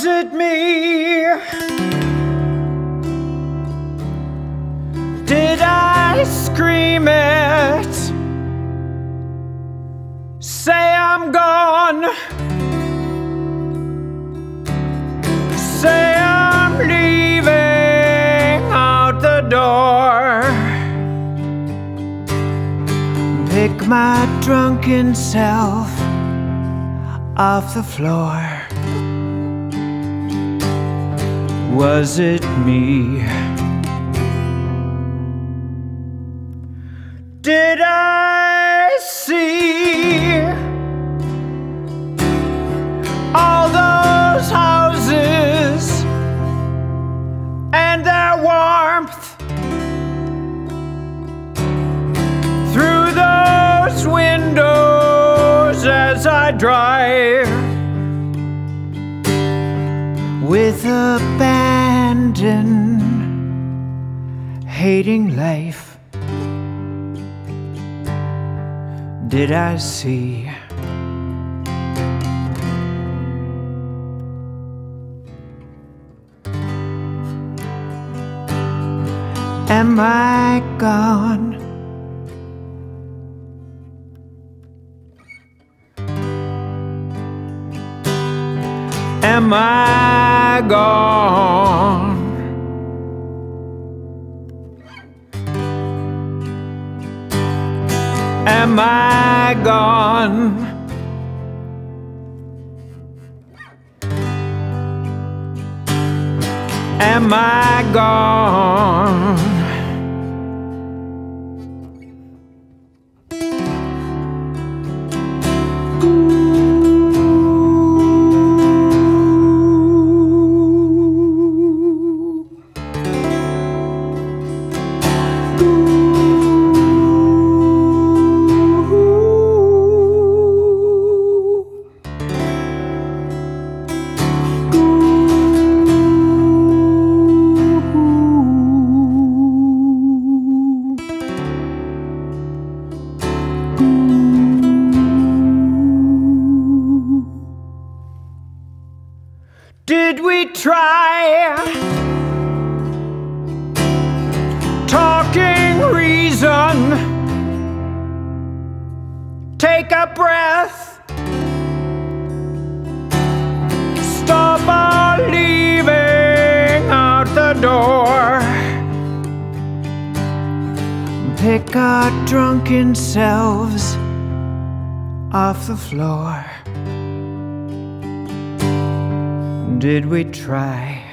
Was it me? Did I scream it? Say I'm gone. Say I'm leaving out the door. Pick my drunken self off the floor. Was it me? Did I see all those houses and their warmth through those windows as I drive with hating life? did I see? Am I gone? Am I gone? Am I gone? Am I gone? Try talking reason? Take a breath. Stop leaving out the door. Pick our drunken selves off the floor did we try?